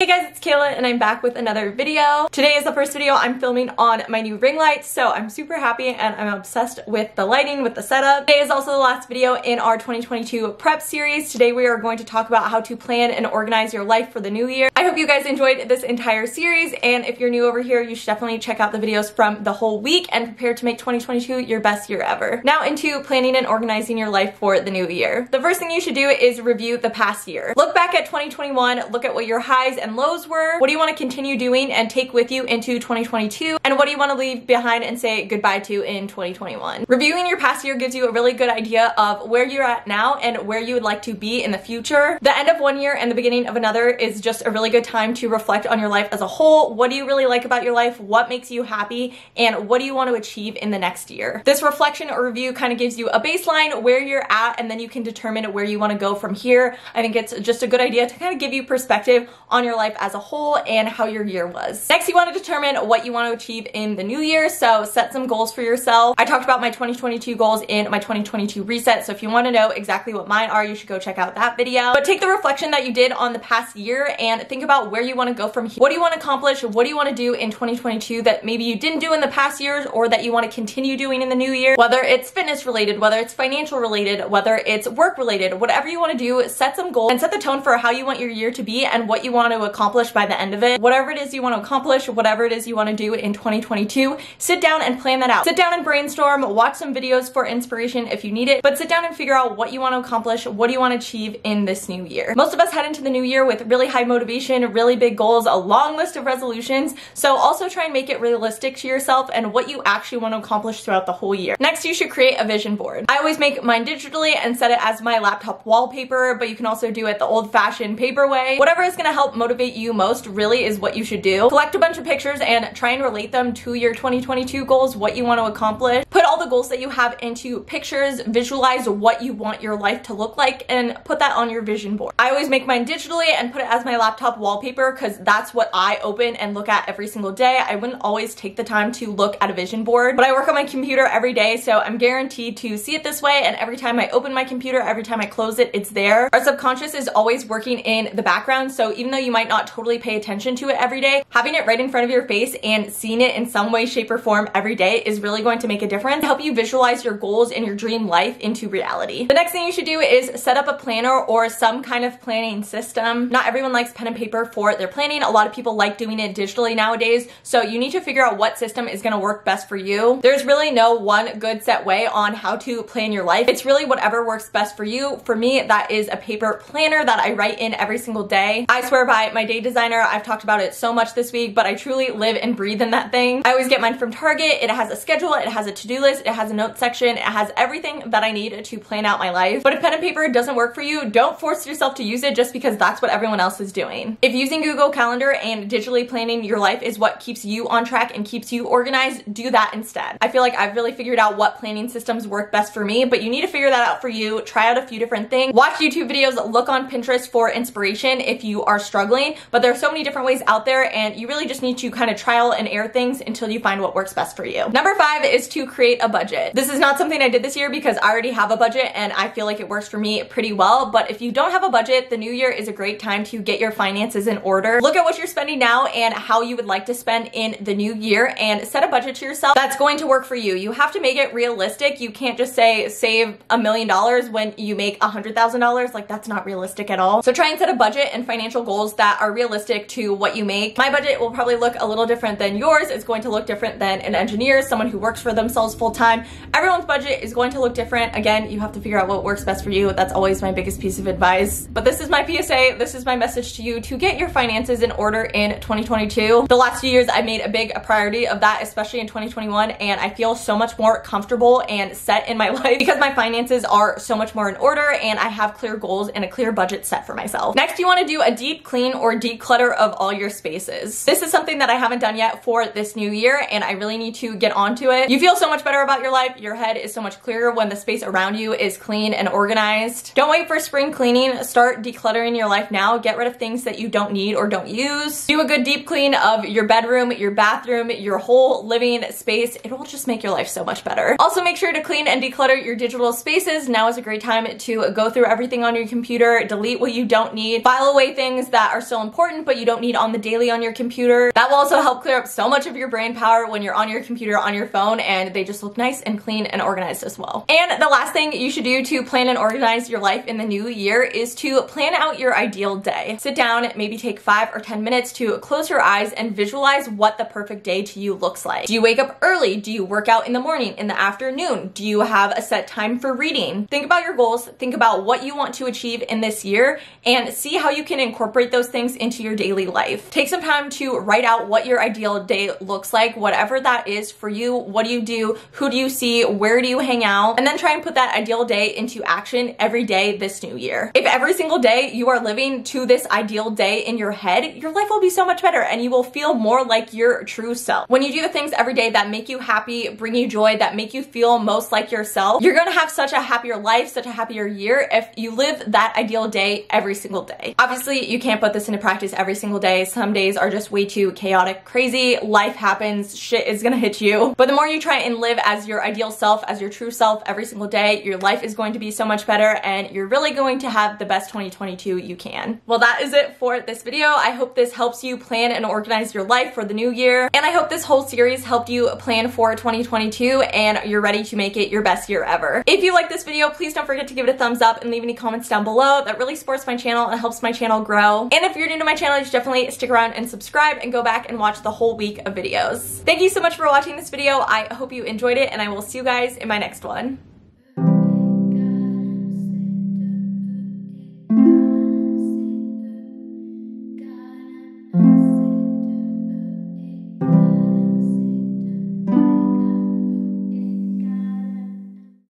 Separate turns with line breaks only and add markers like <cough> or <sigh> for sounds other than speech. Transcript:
Hey guys, it's Kayla and I'm back with another video. Today is the first video I'm filming on my new ring light, so I'm super happy and I'm obsessed with the lighting, with the setup. Today is also the last video in our 2022 prep series. Today we are going to talk about how to plan and organize your life for the new year. Hope you guys enjoyed this entire series and if you're new over here, you should definitely check out the videos from the whole week and prepare to make 2022 your best year ever. Now into planning and organizing your life for the new year. The first thing you should do is review the past year. Look back at 2021, look at what your highs and lows were. What do you want to continue doing and take with you into 2022? And what do you want to leave behind and say goodbye to in 2021? Reviewing your past year gives you a really good idea of where you're at now and where you would like to be in the future. The end of one year and the beginning of another is just a really good time to reflect on your life as a whole. What do you really like about your life? What makes you happy? And what do you want to achieve in the next year? This reflection or review kind of gives you a baseline where you're at and then you can determine where you want to go from here. I think it's just a good idea to kind of give you perspective on your life as a whole and how your year was. Next, you want to determine what you want to achieve in the new year. So set some goals for yourself. I talked about my 2022 goals in my 2022 reset. So if you want to know exactly what mine are, you should go check out that video. But take the reflection that you did on the past year and think about where you want to go from here. What do you want to accomplish? What do you want to do in 2022 that maybe you didn't do in the past years or that you want to continue doing in the new year? Whether it's fitness related, whether it's financial related, whether it's work related, whatever you want to do, set some goals and set the tone for how you want your year to be and what you want to accomplish by the end of it. Whatever it is you want to accomplish, whatever it is you want to do in 2022, sit down and plan that out. Sit down and brainstorm, watch some videos for inspiration if you need it, but sit down and figure out what you want to accomplish, what do you want to achieve in this new year. Most of us head into the new year with really high motivation, really big goals, a long list of resolutions, so also try and make it realistic to yourself and what you actually want to accomplish throughout the whole year. Next, you should create a vision board. I always make mine digitally and set it as my laptop wallpaper, but you can also do it the old-fashioned paper way. Whatever is going to help motivate you most really is what you should do. Collect a bunch of pictures and try and relate them to your 2022 goals, what you want to accomplish. Put all the goals that you have into pictures, visualize what you want your life to look like, and put that on your vision board. I always make mine digitally and put it as my laptop wallpaper because that's what I open and look at every single day. I wouldn't always take the time to look at a vision board, but I work on my computer every day, so I'm guaranteed to see it this way, and every time I open my computer, every time I close it, it's there. Our subconscious is always working in the background, so even though you might not totally pay attention to it every day, having it right in front of your face and seeing it in some way, shape, or form every day is really going to make a difference, help you visualize your goals and your dream life into reality. The next thing you should do is set up a planner or some kind of planning system. Not everyone likes pen and paper for their planning. A lot of people like doing it digitally nowadays, so you need to figure out what system is gonna work best for you. There's really no one good set way on how to plan your life. It's really whatever works best for you. For me, that is a paper planner that I write in every single day. I swear by my day designer I've talked about it so much this week, but I truly live and breathe in that thing. I always get mine from Target. It has a schedule, it has a to-do list, it has a note section, it has everything that I need to plan out my life. But if pen and paper doesn't work for you, don't force yourself to use it just because that's what everyone else is doing. If using Google Calendar and digitally planning your life is what keeps you on track and keeps you organized, do that instead. I feel like I've really figured out what planning systems work best for me, but you need to figure that out for you. Try out a few different things. Watch YouTube videos, look on Pinterest for inspiration if you are struggling, but there are so many different ways out there and you really just need to kind of trial and error things until you find what works best for you. Number five is to create a budget. This is not something I did this year because I already have a budget and I feel like it works for me pretty well, but if you don't have a budget, the new year is a great time to get your finances in order. Look at what you're spending now and how you would like to spend in the new year and set a budget to yourself that's going to work for you. You have to make it realistic. You can't just say save a million dollars when you make a hundred thousand dollars. Like that's not realistic at all. So try and set a budget and financial goals that are realistic to what you make. My budget will probably look a little different than yours. It's going to look different than an engineer, someone who works for themselves full time. Everyone's budget is going to look different. Again, you have to figure out what works best for you. That's always my biggest piece of advice. But this is my PSA. This is my message to you to get your finances in order in 2022. The last few years, I made a big priority of that, especially in 2021, and I feel so much more comfortable and set in my <laughs> life because my finances are so much more in order and I have clear goals and a clear budget set for myself. Next, you wanna do a deep clean or declutter of all your spaces. This is something that I haven't done yet for this new year and I really need to get onto it. You feel so much better about your life. Your head is so much clearer when the space around you is clean and organized. Don't wait for spring cleaning. Start decluttering your life now. Get rid of things that you don't need or don't use. Do a good deep clean of your bedroom, your bathroom, your whole living space. It will just make your life so much better. Also make sure to clean and declutter your digital spaces. Now is a great time to go through everything on your computer, delete what you don't need, file away things that are still important but you don't need on the daily on your computer. That will also help clear up so much of your brain power when you're on your computer on your phone and they just look nice and clean and organized as well. And the last thing you should do to plan and organize your life in the new year is to plan out your ideal day. Sit down, maybe take five or 10 minutes to close your eyes and visualize what the perfect day to you looks like. Do you wake up early? Do you work out in the morning, in the afternoon? Do you have a set time for reading? Think about your goals, think about what you want to achieve in this year, and see how you can incorporate those things into your daily life. Take some time to write out what your ideal day looks like, whatever that is for you. What do you do? Who do you see? Where do you hang out? And then try and put that ideal day into action every day this new year. If every single day you are living to this ideal day in your head, your life will be so much better and you will feel more like your true self. When you do the things every day that make you happy, bring you joy, that make you feel most like yourself, you're gonna have such a happier life, such a happier year if you live that ideal day every single day. Obviously, you can't put this into practice every single day. Some days are just way too chaotic, crazy, life happens, shit is gonna hit you. But the more you try and live as your ideal self, as your true self every single day, your life is going to be so much better and you're really going to have the best 2022 you can. Well, that is it for this video. I hope this helps you plan and organize your life for the new year. And I hope this whole series helped you plan for 2022 and you're ready to make it your best year ever. If you like this video, please don't forget to give it a thumbs up and leave any comments down below. That really supports my channel and helps my channel grow. And if you're new to my channel, you should definitely stick around and subscribe and go back and watch the whole week of videos. Thank you so much for watching this video. I hope you enjoyed it and I will see you guys in my next one.